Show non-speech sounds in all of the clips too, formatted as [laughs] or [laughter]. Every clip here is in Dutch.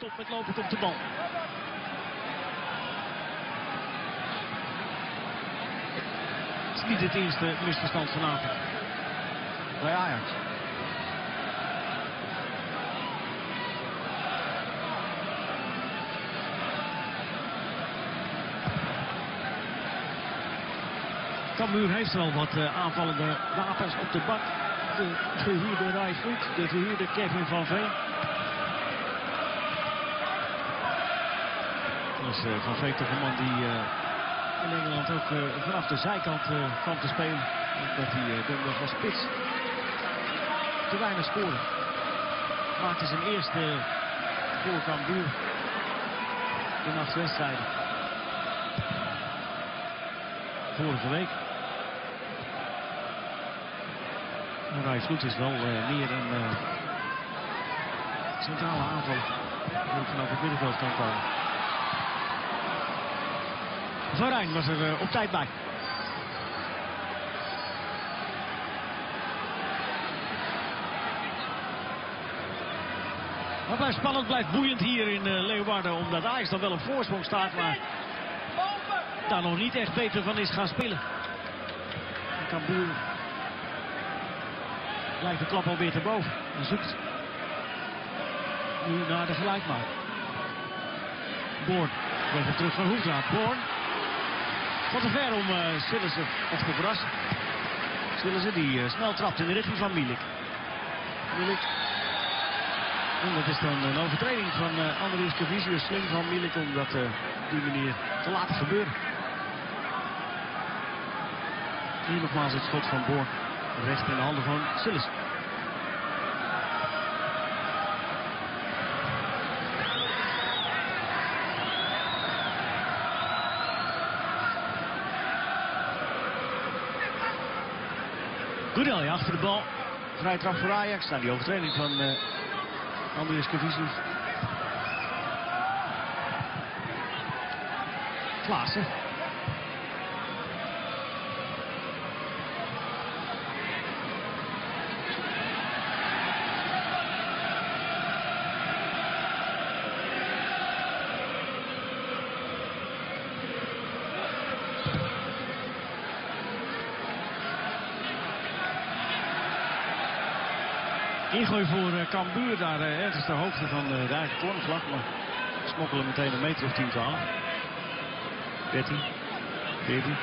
stopt met lopen op de bal. Het is niet het eerste misverstand vanavond. Bij Ajax. Cambuur heeft wel wat uh, aanvallende wapens op de bak. De gehuurde Vloed, de gehuurde Kevin van Veen. Dat is uh, Van Veen een man die uh, in Engeland ook vanaf de zijkant kwam te spelen. Omdat hij donderdag was spits. Te weinig scoren. Maakte zijn eerste voor Cambuur in wedstrijden. Vorige week. Rai Vloed is wel meer een uh, centrale aanval. Die vanaf het middenveld kan komen. Van Rijn was er uh, op tijd bij. Maar blijft spannend, blijft boeiend hier in uh, Leeuwarden. Omdat Ajax dan wel op voorsprong staat. Maar daar nog niet echt beter van is gaan spelen. Cambuur lijkt de klap alweer te boven. En zoekt nu naar de gelijkmaak. Born. Even terug van Hoeflaat. Born. Wat te ver om uh, Sillissen op te verrassen. Sillissen die uh, snel trapt in de richting van Milik. Milik. En dat is dan een overtreding van uh, Andries. Slim van Milik om dat uh, die manier te laten gebeuren. Hier nogmaals het schot van Born. Recht in de handen van Sillis. De bal. Vrij trap voor Ajax. Nou, die overtreding van uh, Andries Cavicius. Klaassen. Ingooi voor uh, Cambuur daar uh, ergens de hoogte van uh, de eigen. Maar smokkelen meteen een meter of 10, 12. 13. 14.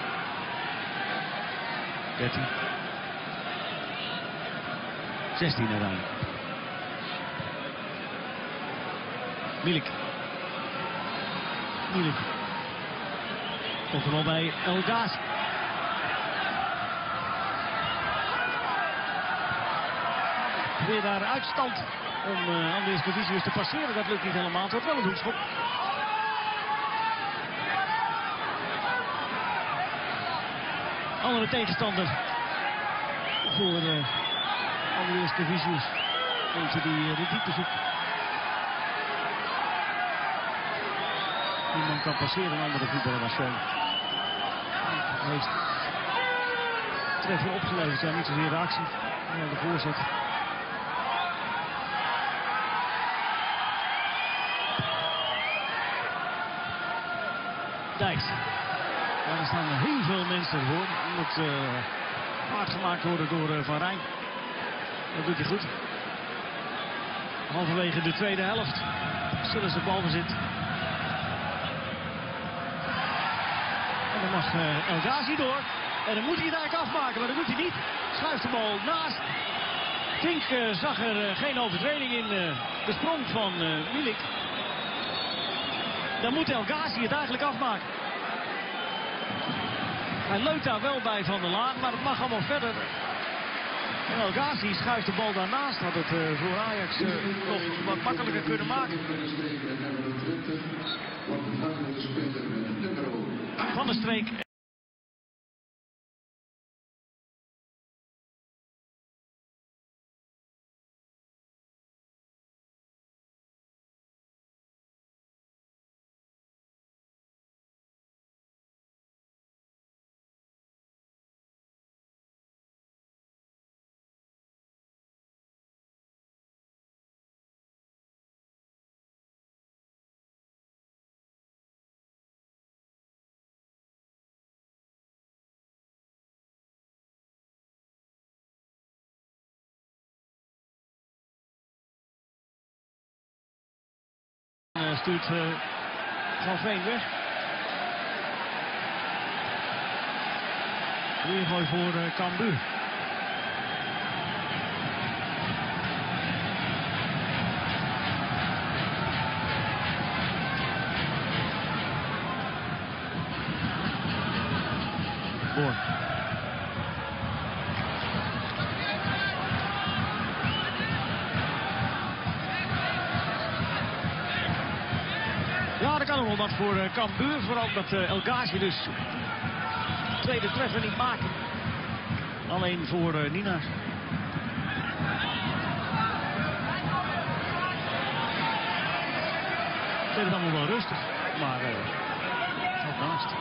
13. 16 uiteindelijk. Milik. Milik. Komt bij El. Weer daar uitstand om uh, Andries Cavicius te passeren. Dat lukt niet helemaal. Het wordt wel een hoekschop. Andere tegenstander voor uh, Andries Cavicius. Eentje die uh, de diepte zoekt. Die man kan passeren, een andere voetballer dan Schoon. Heeft treffer opgeleverd. Ja, niet zozeer de actie. De voorzet. Dijks. Daar staan heel veel mensen voor. Moet uh, gemaakt worden door uh, Van Rijn. Dat doet hij goed. Halverwege de tweede helft zullen ze balbezit. En dan mag uh, El Ghazi door. En dan moet hij het afmaken, maar dat doet hij niet. Schuift de bal naast. Tink zag er geen overtreding in de sprong van Milik. Dan moet El Ghazi het eigenlijk afmaken. Hij leunt daar wel bij Van der Laan, maar het mag allemaal verder. En El Ghazi schuift de bal daarnaast. Had het uh, voor Ajax uh, nog wat makkelijker kunnen maken. Van de streek. Stuurt uh, Van Veen weg. Weer gooi voor uh, Cambuur. Voor uh, Cambuur. Vooral dat uh, El Ghazi dus tweede treffer niet maken. Alleen voor uh, Nina's. Het is allemaal wel rustig, maar uh, naast.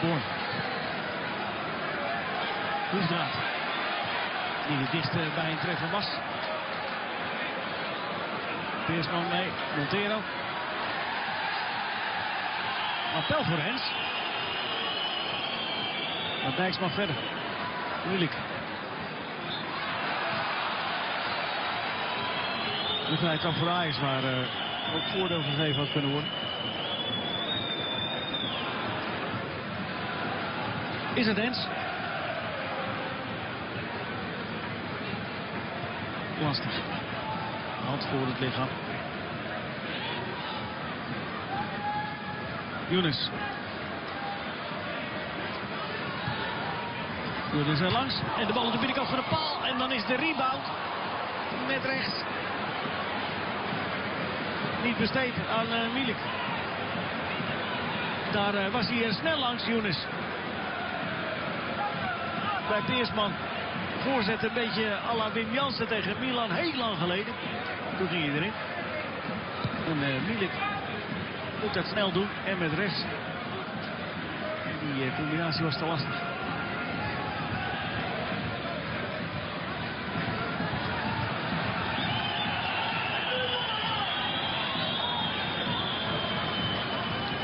Born. Hoefdraad. Het dichtst bij een treffer was. Peersman mee. Montero. Appel voor Hens. Maar mag verder. Moeilijk. De vrije trap voor Ajax, maar uh, ook voordeel gegeven had kunnen worden. Is het Hens? Lastig. Hand voor het lichaam. Younes. Younes er langs. En de bal op de binnenkant van de paal. En dan is de rebound. Met rechts. Niet besteed aan uh, Milik. Daar uh, was hij er snel langs, Younes. Bij Peersman. Voorzet een beetje à la Wim Jansen tegen Milan heel lang geleden. Toen ging hij erin. En uh, Milik moet dat snel doen en met rechts. Die uh, combinatie was te lastig.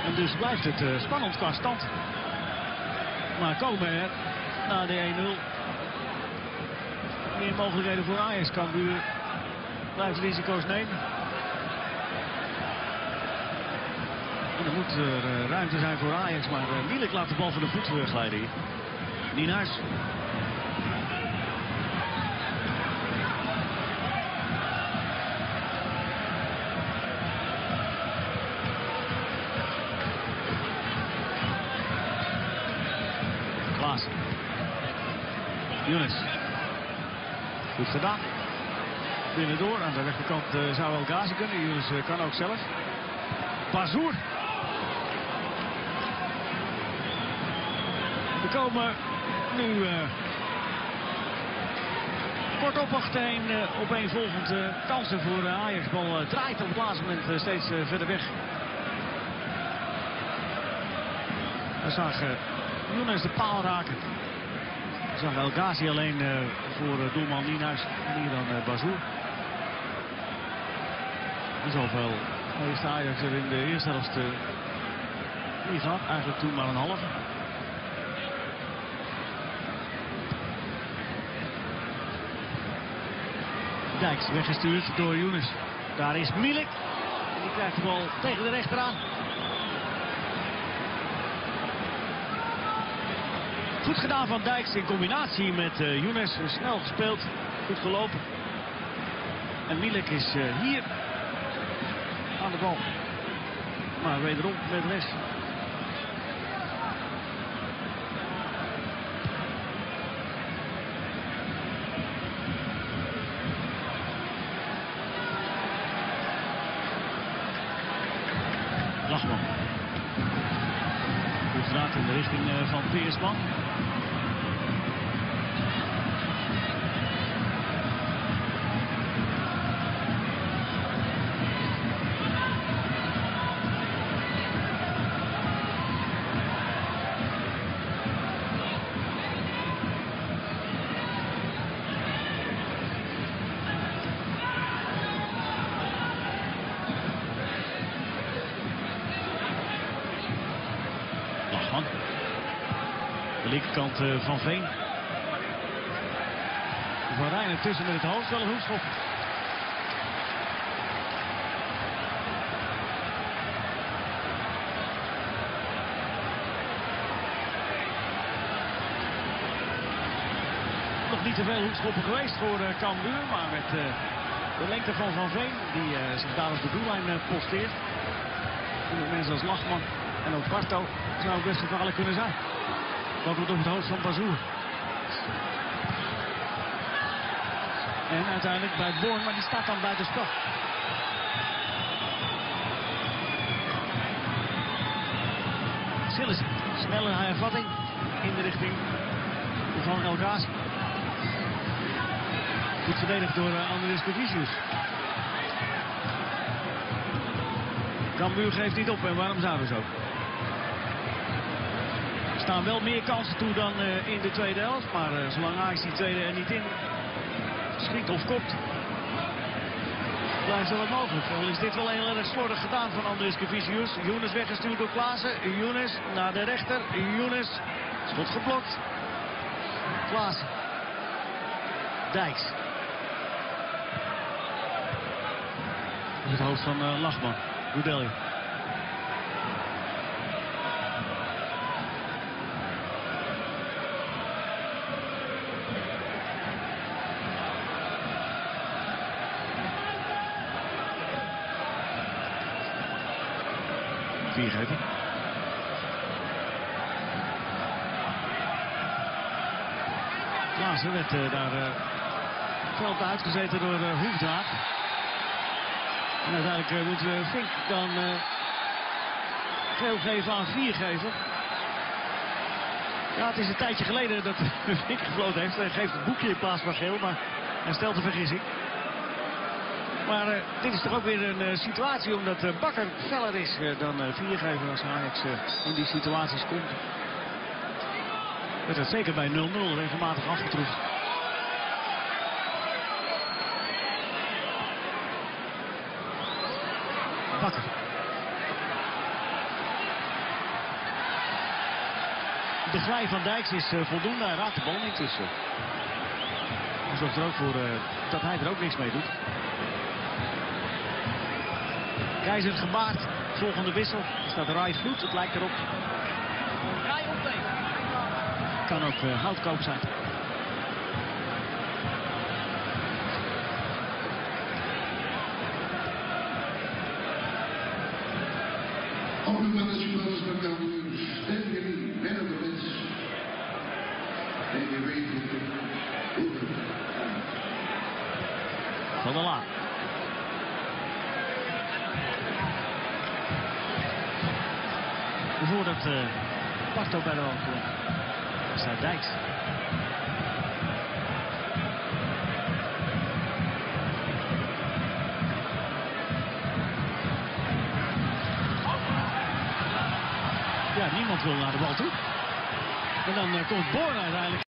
En dus blijft het uh, spannend qua stand. Maar komen er na de 1-0 meer mogelijkheden voor Ajax. Cambuur blijft risico's nemen. En er moet er uh, ruimte zijn voor Ajax, maar uh, laat de bal van de voet glijden hier. Nienhuis. Goed gedaan. Binnendoor. Aan de rechterkant uh, zou El Ghazi kunnen. Younes uh, kan ook zelf. Bazoer. We komen nu uh, kort op achtereen uh, opeenvolgend kansen voor Ajax. Bal draait op het laatste moment steeds verder weg. We zagen Younes de paal raken. Zagen El Ghazi alleen voor doelman Nienhuis. En hier dan Bazoer. Zoveel heeft Ajax er in de eerste helft niet gehad. Eigenlijk toen maar een halve. Dijks weggestuurd door Younes. Daar is Milik. En die krijgt de bal tegen de rechteraan. Goed gedaan van Dijks in combinatie met uh, Younes. Snel gespeeld. Goed gelopen. En Milik is uh, hier aan de bal. Maar wederom met rechts. Uh, van Veen. Van Rijn tussen met het hoofd wel een hoekschop. Nog niet te veel hoekschoppen geweest voor uh, Cambuur, maar met uh, de lengte van Van Veen, die zich daar op de doellijn posteert. En mensen als Lachman en ook Barto zou best gevaarlijk kunnen zijn. Dat wordt op het hoofd van Bazoer. En uiteindelijk bij Born, maar die staat dan buiten spel. Sillis, snelle hervatting in de richting van Ghazi. Goed verdedigd door uh, Andres Cavicius. Cambuur geeft niet op en waarom zouden ze ook? Staan wel meer kansen toe dan uh, in de tweede helft. Maar uh, zolang Ajax die tweede er niet in schiet of kopt, blijft er wat mogelijk. Al is dit wel heel erg slordig gedaan van Andres Cavicius. Younes weggestuurd door Klaassen. Younes naar de rechter. Younes, schot geblokt. Klaassen. Dijks. Het hoofd van uh, Lachman. Goedelje. Viergever. Klaassen uh, daar uh, veld uitgezeten door uh. En uiteindelijk moeten we Fink dan geel geven aan viergever. Ja, het is een tijdje geleden dat [laughs] Fink gefloten heeft. Hij geeft het boekje in plaats van geel, maar hij stelt de vergissing. Maar dit is toch ook weer een situatie omdat Bakker feller is dan viergever als Ajax in die situaties komt. Dat is zeker bij 0-0 regelmatig afgetroefd. Bakker. Glij van Dijks is uh, voldoende. Hij raakt de bal niet tussen. Hij zorgt er ook voor uh, dat hij er ook niks mee doet. Keizer gebaard. Volgende wissel. Staat Rai Vloed. Het lijkt erop. Kan ook houtkoop zijn. Barto bij de hand komt, staat Dijks. Ja, niemand wil naar de bal toe. En dan uh, komt Born uiteindelijk.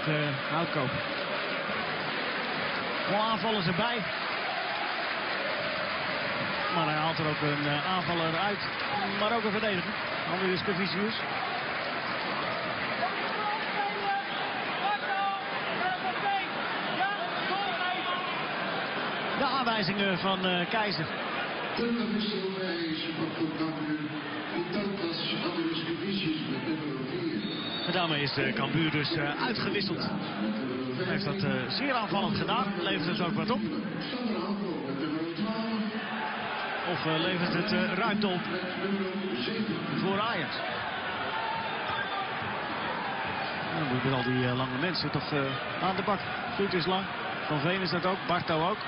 Ook uh, Houtkoop. Wel aanvallers erbij. Maar hij haalt er ook een uh, aanvaller uit. Maar ook een verdediger. Andries Cavicius. De aanwijzingen van uh, Keizer. Ten wissel bij Sebak van Cambuur. In tantas Andries Cavicius met nummer 4. En daarmee is uh, Cambuur dus uh, uitgewisseld. Hij heeft dat uh, zeer aanvallend gedaan. Levert het ook wat op. Sander Hambo met nummer 12. Of levert het ruimte op voor Ajax? Met al die lange mensen toch aan de bak. Goed is lang. Van Veen is dat ook. Barto ook.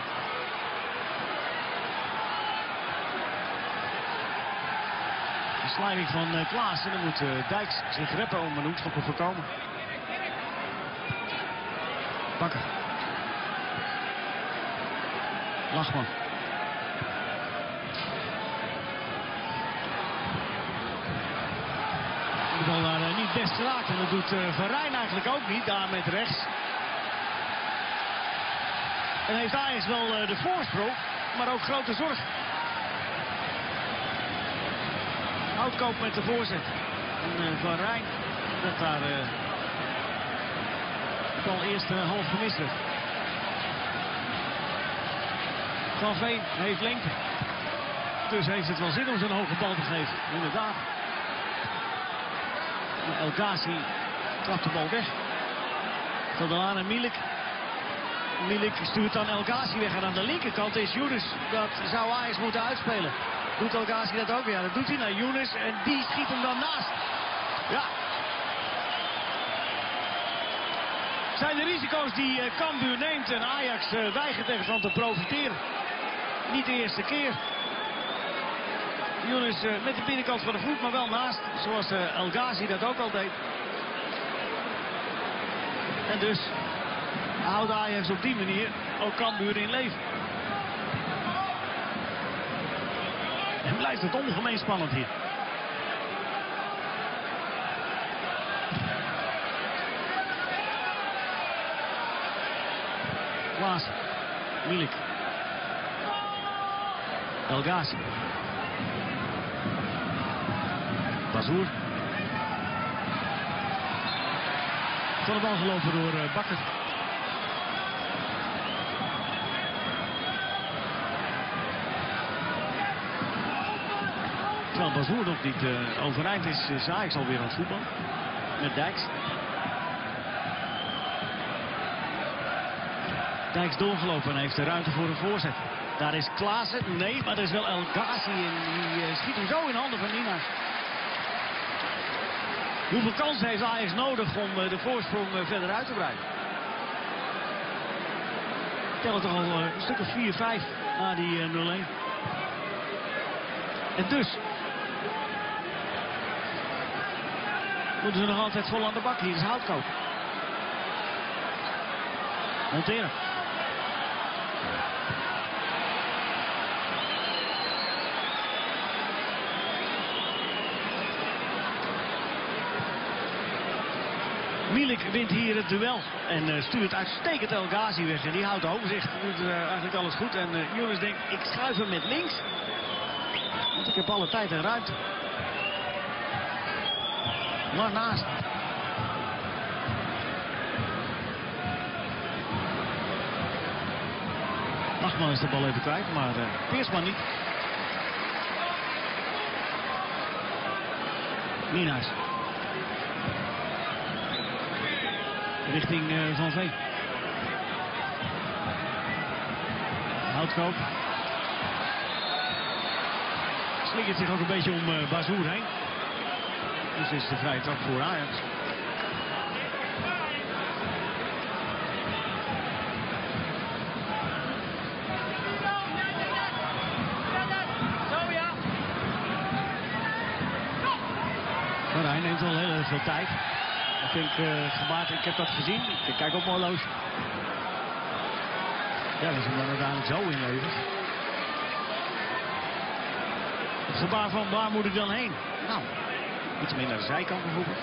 slijding van eh, Klaas. En dan moet eh, Dijks zich reppen om een hoekschop te voorkomen. Bakker. Lachman. De bal daar eh, niet best raakt. En dat doet Verrijn eigenlijk ook niet. Daar met rechts. En heeft Ajax wel de voorsprong. Maar ook grote zorg. Houtkoop met de voorzet. En eh, Van Rijn, dat daar eh de bal eerst eh, half gemist werd. Van Veen heeft lengte. Dus heeft het wel zin om zo'n hoge bal te geven. Inderdaad. El Ghazi trapt de bal weg. Van en Milik. Milik stuurt dan El Ghazi weg. En aan de linkerkant is Younes. Dat zou Ajax moeten uitspelen. Doet El Ghazi dat ook? Ja, dat doet hij naar Younes. En die schiet hem dan naast. Ja. Zijn de risico's die eh, Cambuur neemt en Ajax eh, weigert ervan te profiteren. Niet de eerste keer. Younes eh, met de binnenkant van de voet, maar wel naast. Zoals El dat ook al deed. En dus houdt Ajax op die manier ook Cambuur in leven. En blijft het ongemeen spannend hier. Klaas, Milik. El Ghazi. Bazoer. Van de bal gelopen door uh, Bakker. Terwijl Bazoer nog niet uh, overeind is, is Ajax alweer aan het voetbal. Met Dijks. Dijks doorgelopen en heeft de ruimte voor een voorzet. Daar is Klaassen. Nee, maar er is wel El Ghazi en die uh, schiet hem zo in handen van Nina. Hoeveel kansen heeft Ajax nodig om uh, de voorsprong uh, verder uit te breiden? Tel het al een stuk of 4, 5 na die 0-1. En dus moeten ze nog altijd vol aan de bak. Hier is Houtkoop. Monteren. Milik wint hier het duel en uh, stuurt uitstekend El Ghazi weg. En die houdt de overzicht. Doet uh, eigenlijk alles goed. En uh, Jonas denkt, ik schuif hem met links. Ik heb alle tijd en ruimte. Maar naast. Is de bal even kwijt, maar uh, niet. Nienhuis. Richting uh, Van Veen. Houtkoop. Slingert zich ook een beetje om uh, Bazoer heen. Dus is de vrije trap voor Ajax. Maar hij neemt wel heel veel tijd. Ik denk, uh, gemaakt, ik heb dat gezien. Ik kijk op mijn horloge. Ja, dat is hem dan uiteindelijk zo inleverd. Het gebaar van waar moet ik dan heen? Nou, iets meer naar de zijkant bijvoorbeeld.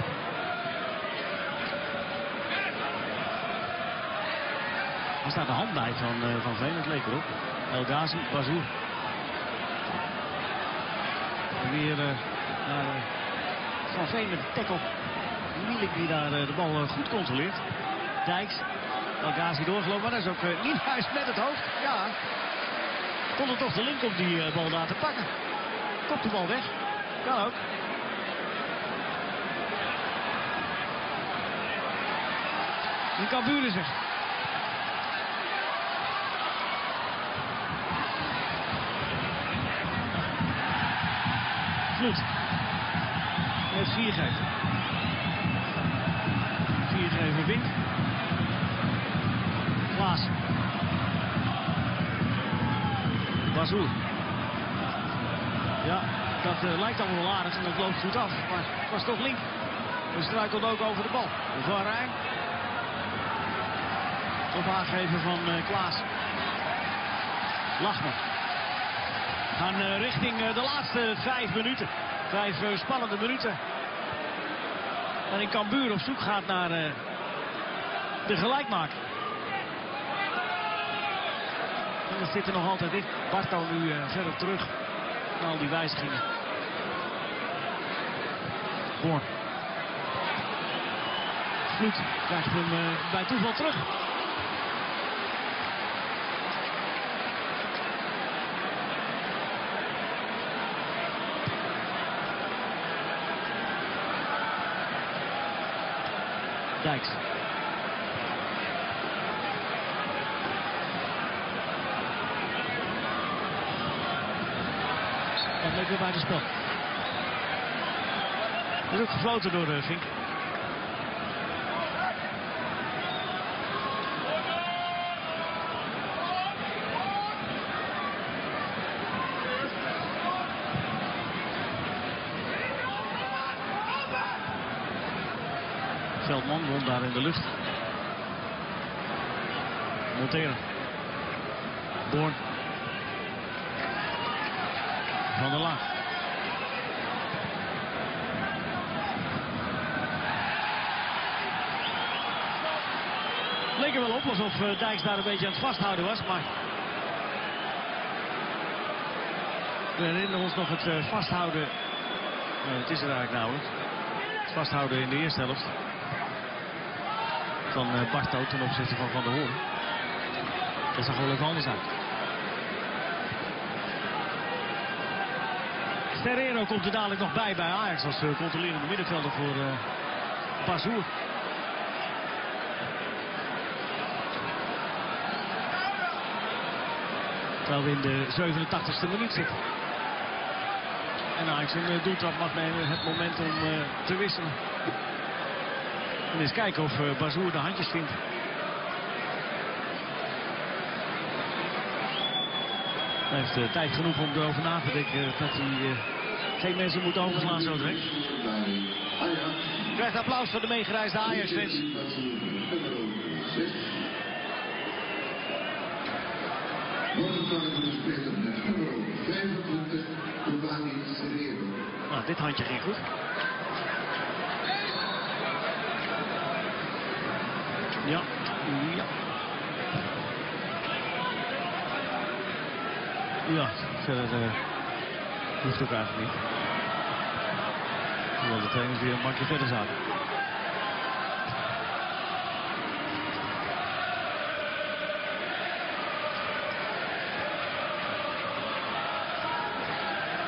Er staat de hand bij van, uh, van Veen, het leek erop. El Ghazi, Bazoer. Weer uh, naar Van Veen met de tackle. Milik die daar de bal goed controleert. Dijks. El Ghazi doorgelopen, maar dat is ook uh, Nienhuis met het hoofd. Ja. Kon er toch de link om die bal daar te pakken. Kopt de bal weg. Kan ook. Nu kan Buren zich. Vloed. Met viergever. Viergever wint. Klaas. Bazoer. Ja, dat uh, lijkt allemaal wel aardig en dat loopt goed af. Maar het was toch link. Dus struikelt ook over de bal. Van Rijn. Op aangeven van uh, Klaas. Lachman. Gaan uh, richting uh, de laatste vijf minuten. Vijf spannende minuten. waarin Cambuur op zoek gaat naar de gelijkmaker. En dat zit er nog altijd in. Barto nu verder terug na al die wijzigingen. Born. Vloed krijgt hem bij toeval terug. Dijks. En lekker bij de spel. is ook gefloten door Vink. Daar in de lucht. Monteren. Born. Van der Laan. Leek er wel op alsof uh, Dijks daar een beetje aan het vasthouden was, maar... We herinneren ons nog het uh, vasthouden... Uh, het is er eigenlijk nauwelijks. Het vasthouden in de eerste helft. Van Barto ten opzichte van Van der Hoorn. Dat zag wel even anders uit. Ferrero komt er dadelijk nog bij bij Ajax als uh, controlerende middenvelder voor uh. Terwijl we in de 87e minuut zitten. En Ajax een doeltrap mag nemen, het moment om te wisselen. En eens kijken of uh, Bazoer de handjes vindt. Hij heeft uh, tijd genoeg om erover na te denken dat hij uh, geen mensen moet overslaan zo direct. Krijgt applaus van de meegereisde Ajax-fans. Nou, dit handje ging goed. Ja, ja. Ja, verder hoeft ook eigenlijk niet. Terwijl de trainers weer een bankje verder zaten.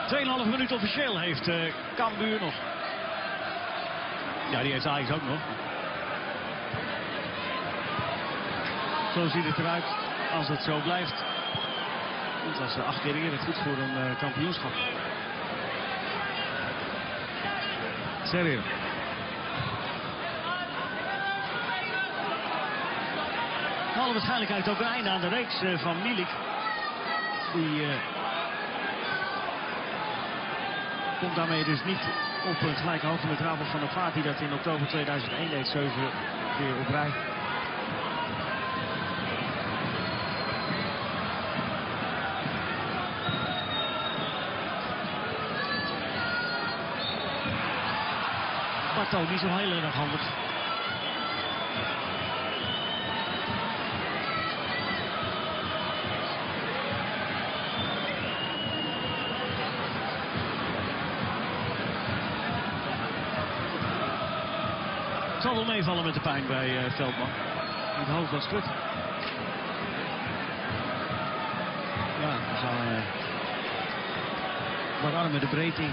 Tweeënhalf minuut officieel heeft uh, Cambuur nog. Ja, die heeft Ajax ook nog. Zo ziet het eruit als het zo blijft. Het was uh, acht keer eerder goed voor een uh, kampioenschap. Naar alle waarschijnlijkheid ook een einde aan de reeks uh, van Milik. Die komt daarmee dus niet op een gelijke hoogte met Rabel van der Vaart die dat in oktober 2001 deed, 7 keer op rij. Zo heel erg handig. Het zal wel meevallen met de pijn bij uh, Veldman. Het hoofd was kut. Ja, dan gaan we... Wat armen de breedte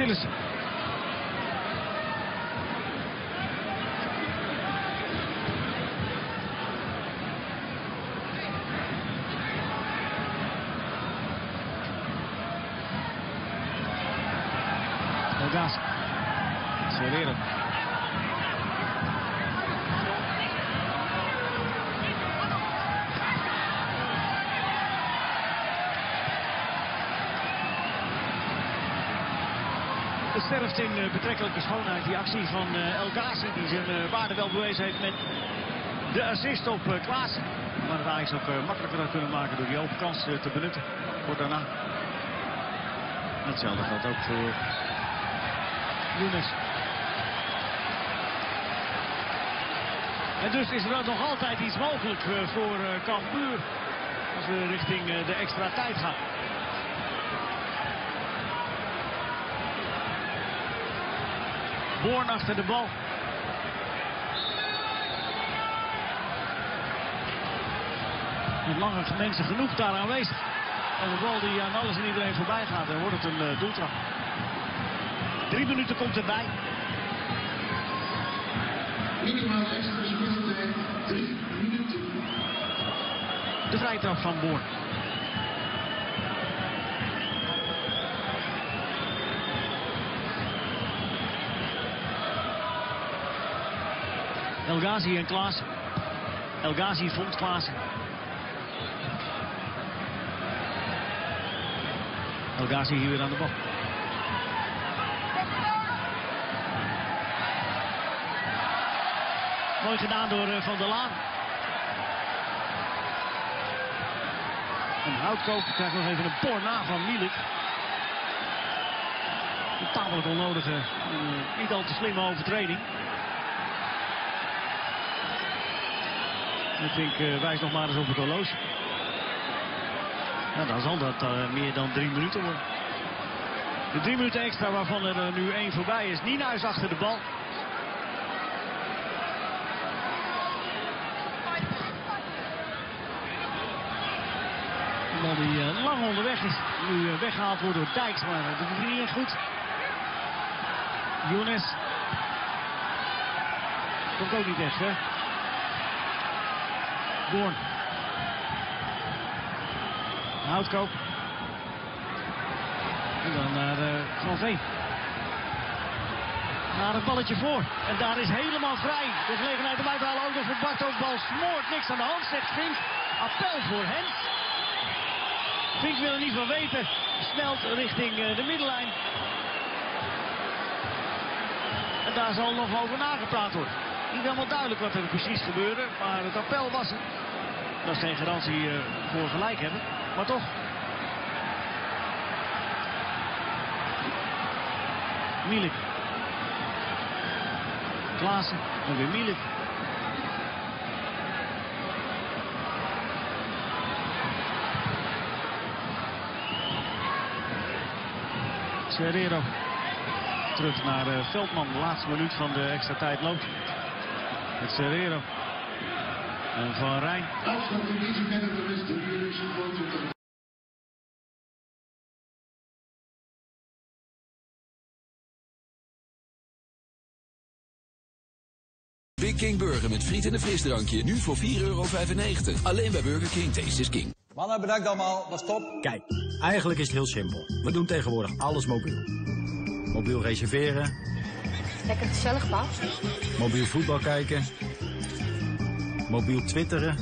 in. Sillissen. Gas. Sterft in uh, betrekkelijke schoonheid die actie van uh, El Ghazi die zijn uh, waarde wel bewezen heeft met de assist op Klaas. Maar het Ajax ook makkelijker had kunnen maken door die open kans te benutten. Voor daarna. Hetzelfde geldt ook voor Younes. En dus is er nog altijd iets mogelijk eh, voor Cambuur. Als we richting de extra tijd gaan. Born achter de bal. Met lange mensen genoeg daar aanwezig. En de bal die aan alles en iedereen voorbij gaat, dan wordt het een uh, doeltrap. Drie minuten komt erbij. Minimaal extra speeltijd, drie minuten. De vrijtrap van Boorn. El Ghazi en Klaas. El Ghazi vond Klaas. El Ghazi hier weer aan de bal. Mooi gedaan door uh, Van der Laan. En Houtkoop krijgt nog even een por na van Milik. Een tamelijk onnodige, uh, niet al te slimme overtreding. Ik denk, uh, wijs nog maar eens op het horloge. Nou, dan zal dat uh, meer dan drie minuten worden. De drie minuten extra waarvan er uh, nu één voorbij is. Nienhuis achter de bal. Bal die lang onderweg is. Nu weggehaald wordt door Dijks, maar dat doet niet echt goed. Younes. Komt ook niet echt, hè? Houtkoop. En dan naar Van Veen. Naar het balletje voor. En daar is helemaal vrij. De gelegenheid om uit te halen ook nog voor Bartos. Bal smoort. Niks aan de hand. Zegt Vink. Appel voor hen. Vink wil er niet van weten. Snelt richting uh, de middenlijn. En daar zal nog over nagepraat worden. Niet helemaal duidelijk wat er precies gebeurde. Maar het appel was het. Dat is geen garantie uh, voor gelijk hebben. Maar toch. Milik. Klaassen. En weer Milik. Serrero. Terug naar uh, Veldman. Laatste minuut van de extra tijd loopt. Met Serrero. En Van Rijn. Big King Burger met friet en een frisdrankje. Nu voor 4,95 euro. Alleen bij Burger King. Taste is king. Mannen, bedankt allemaal. Was top. Kijk, eigenlijk is het heel simpel. We doen tegenwoordig alles mobiel. Mobiel reserveren. Lekker gezellig, pap. Mobiel voetbal kijken. Mobiel twitteren.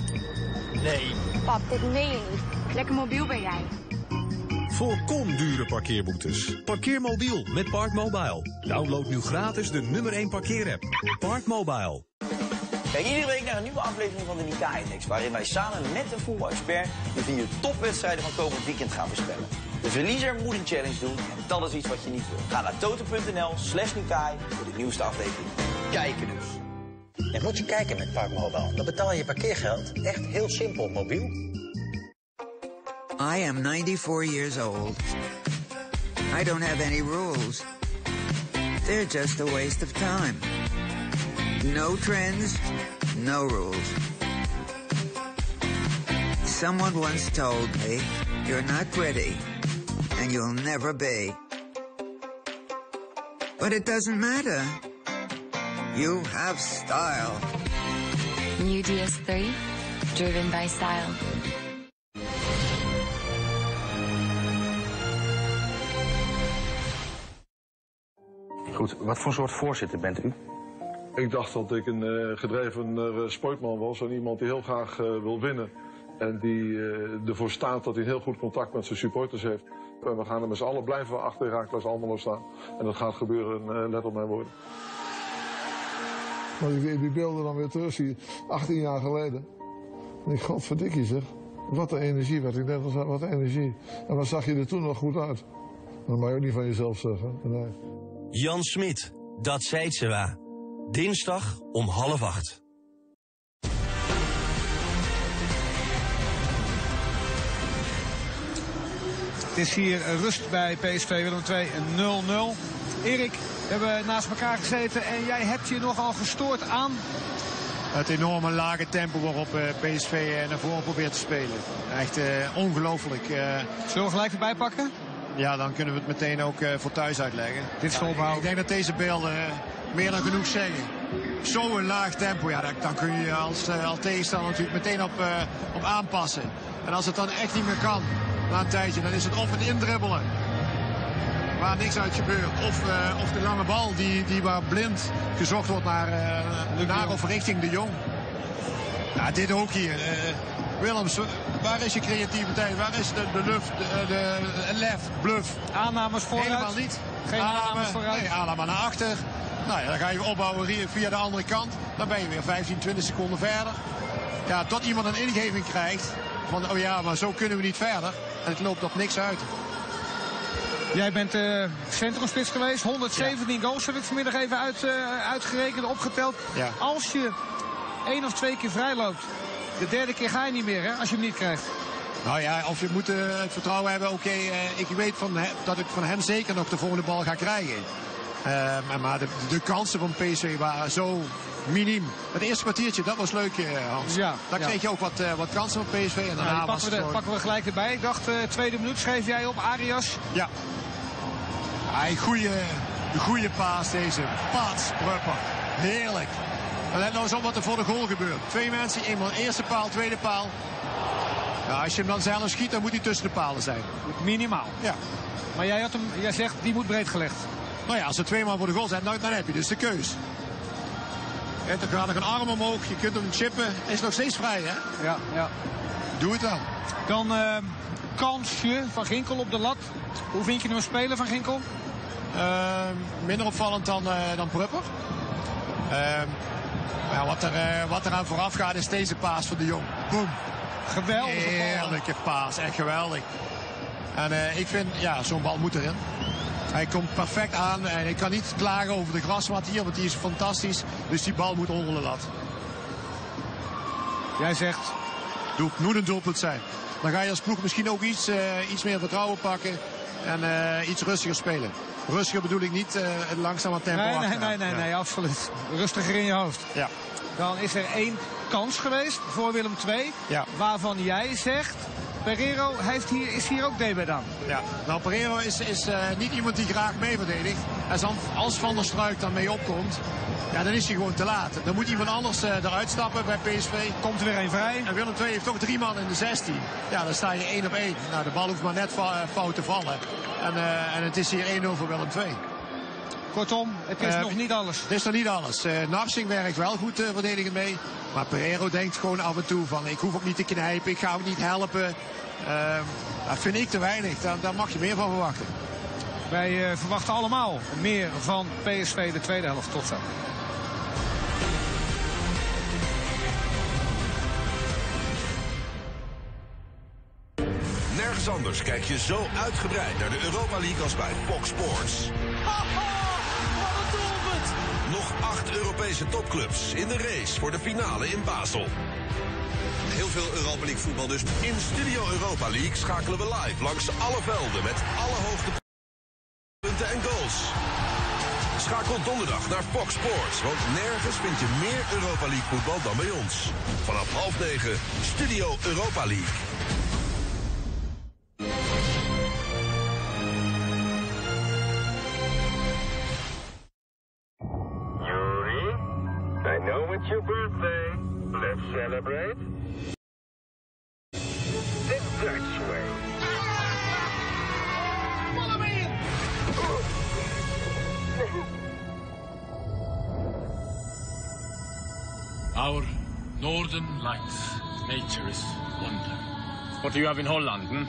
Nee. Pap, dit meen je niet. Lekker mobiel ben jij. Voorkom dure parkeerboetes. Parkeer mobiel met Parkmobile. Download nu gratis de nummer 1 parkeerapp. Parkmobile. Kijk iedere week naar een nieuwe aflevering van de Nika Index, waarin wij samen met een voetbalexpert de vier topwedstrijden van komend weekend gaan voorspellen. De verliezer moet een challenge doen en dat is iets wat je niet wil. Ga naar toto.nl slash Nikai voor de nieuwste aflevering. Kijken dus. En moet je kijken met Parkmobile. Dan betaal je parkeergeld echt heel simpel mobiel. I am 94 years old. I don't have any rules. They're just a waste of time. No trends, no rules. Someone once told me, you're not pretty, and you'll never be. But it doesn't matter. You have style. New DS3, driven by style. Goed, wat voor soort voorzitter bent u? Ik dacht dat ik een uh, gedreven uh, sportman was en iemand die heel graag uh, wil winnen. En die ervoor staat dat hij heel goed contact met zijn supporters heeft. En we gaan er met z'n allen blijven we achter Herakles allemaal staan. En dat gaat gebeuren, let op mijn woorden. Maar ik die beelden dan weer terug zie, 18 jaar geleden. En ik, godverdikkie zeg. Wat een energie, wat ik net al zei, wat een energie. En wat zag je er toen nog goed uit. Dat mag je ook niet van jezelf zeggen. Nee. Jan Smit, dat zei ze wa. Dinsdag om half acht. Het is hier rust bij PSV Willem 2 0-0. Erik, we hebben naast elkaar gezeten en jij hebt je nogal gestoord aan... Het enorme lage tempo waarop eh, PSV eh, naar voren probeert te spelen. Echt uh, ongelooflijk. Zullen we gelijk erbij pakken? Ja, dan kunnen we het meteen ook voor thuis uitleggen. Dit is ja, Ik denk dat deze beelden meer dan genoeg zeggen. Zo'n laag tempo, ja, dan kun je als, als tegenstander natuurlijk meteen op, op aanpassen. En als het dan echt niet meer kan, na een tijdje, dan is het of een indribbelen waar niks uit gebeurt. Of, uh, of de lange bal die, die waar blind gezocht wordt naar, uh, naar of richting de Jong. Ja, dit ook hier. Uh, Willems, waar is je creativiteit? Waar is de, de lucht, de, de, lef, bluff? Aannames vooruit? Helemaal niet. Geen aannames vooruit? Nee, aanname naar achter. Nou ja, dan ga je opbouwen via de andere kant. Dan ben je weer 15, 20 seconden verder. Ja, tot iemand een ingeving krijgt van, oh ja, maar zo kunnen we niet verder. En het loopt op niks uit. Jij bent uh, centrumspits geweest. 117 goals heb ik vanmiddag even uit, uh, uitgerekend, opgeteld. Ja. Als je één of twee keer vrij loopt, de derde keer ga je niet meer, hè, als je hem niet krijgt. Nou ja, of je moet uh, het vertrouwen hebben. Oké, ik weet van dat ik van hem zeker nog de volgende bal ga krijgen. maar de, de, kansen van PSV waren zo miniem. Het eerste kwartiertje, dat was leuk, Hans. Ja, Daar ja. kreeg je ook wat, wat kansen van PSV. En daarna nou, pakken, we de, pakken we gelijk erbij. Ik dacht, tweede minuut schreef jij op Arias. Ja, een goede, goede paas deze. Paas, Prupper. Heerlijk. En let nou eens op wat er voor de goal gebeurt. Twee mensen, eenmaal eerste paal, tweede paal. Ja, als je hem dan zelf schiet, dan moet hij tussen de palen zijn. Minimaal. Ja. Maar jij, had hem, jij zegt, die moet breed gelegd. Nou ja, als er twee man voor de goal zijn, dan, dan heb je dus de keus. En dan gaat nog een arm omhoog, je kunt hem chippen. Hij is nog steeds vrij, hè? Ja, ja. Doe het dan. Dan uh, kansje van Ginkel op de lat. Hoe vind je hem spelen van Ginkel? Uh, minder opvallend dan, uh, dan Prupper. Uh, ja, wat, er, uh, wat er aan vooraf gaat is deze paas van de Jong. Boom. Geweldige Heerlijke paas, echt geweldig. En uh, ik vind, ja, zo'n bal moet erin. Hij komt perfect aan en ik kan niet klagen over de grasmat hier, want die is fantastisch. Dus die bal moet onder de lat. Jij zegt? Doe, moet een doelpunt zijn. Dan ga je als ploeg misschien ook iets, uh, iets meer vertrouwen pakken en uh, iets rustiger spelen. Rustiger bedoel ik niet uh, het langzame tempo. Nee, nee, nee, nee, ja. nee, absoluut. Rustiger in je hoofd. Ja. Dan is er één kans geweest voor Willem II. Ja. Waarvan jij zegt, Pereiro heeft hier, is hier ook debet aan. Ja, nou Pereiro is, is uh, niet iemand die graag mee verdedigt. En als Van der Struik dan mee opkomt, ja, dan is hij gewoon te laat. Dan moet iemand anders uh, eruit stappen bij PSV. Komt er weer een vrij. En Willem II heeft toch drie man in de 16. Ja, dan sta je 1 op 1. Nou, de bal hoeft maar net fout te vallen. En, uh, en het is hier 1-0 voor Willem II. Kortom, het is uh, nog niet alles. Het is nog niet alles. Uh, Narsing werkt wel goed uh, verdedigend mee. Maar Pereiro denkt gewoon af en toe van ik hoef ook niet te knijpen. Ik ga ook niet helpen. dat vind ik te weinig. Daar, daar mag je meer van verwachten. Wij verwachten allemaal meer van PSV de tweede helft. Tot zo. Nergens anders kijk je zo uitgebreid naar de Europa League als bij Fox Sports. Europese topclubs in de race voor de finale in Basel. Heel veel Europa League voetbal dus. In Studio Europa League schakelen we live langs alle velden met alle hoogtepunten en goals. Schakel donderdag naar Fox Sports, want nergens vind je meer Europa League voetbal dan bij ons. Vanaf half negen, Studio Europa League. What do you have in Holland, hmm?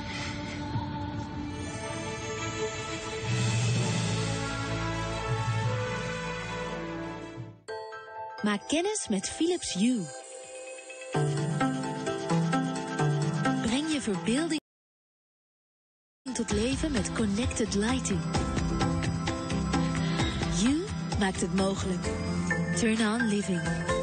Maak kennis met Philips Hue. Breng je verbeelding tot leven met connected lighting. You maakt het mogelijk. Turn on living.